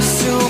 Soon.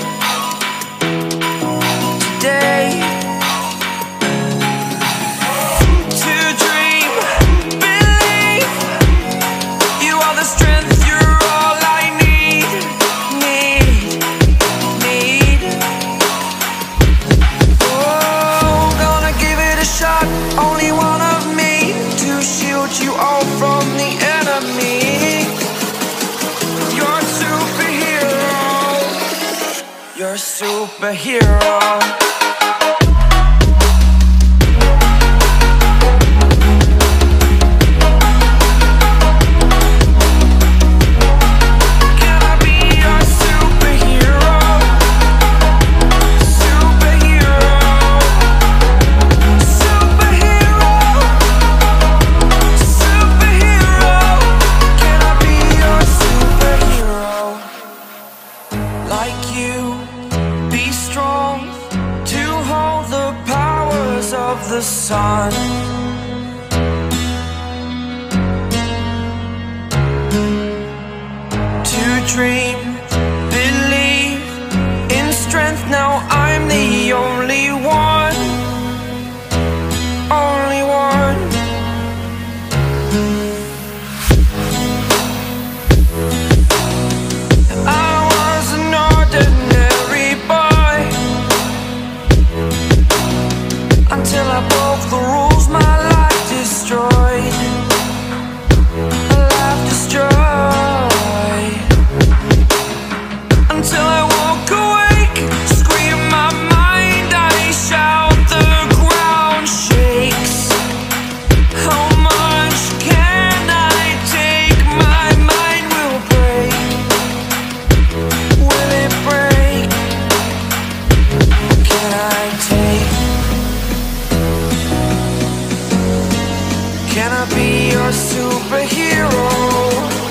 superhero. the sun. To dream, believe in strength. Now I'm the only one. Only one. be your superhero.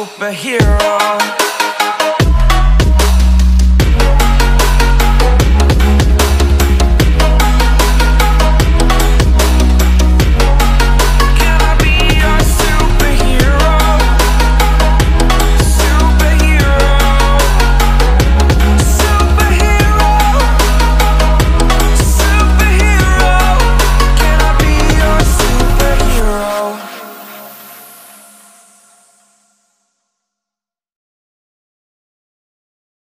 superhero.